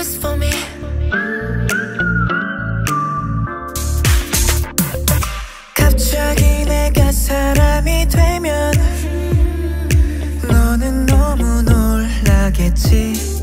whisper for me. 갑자기 내가 사람이 되면 너는 너무 놀라겠지.